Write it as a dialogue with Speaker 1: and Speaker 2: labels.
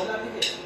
Speaker 1: Wala din.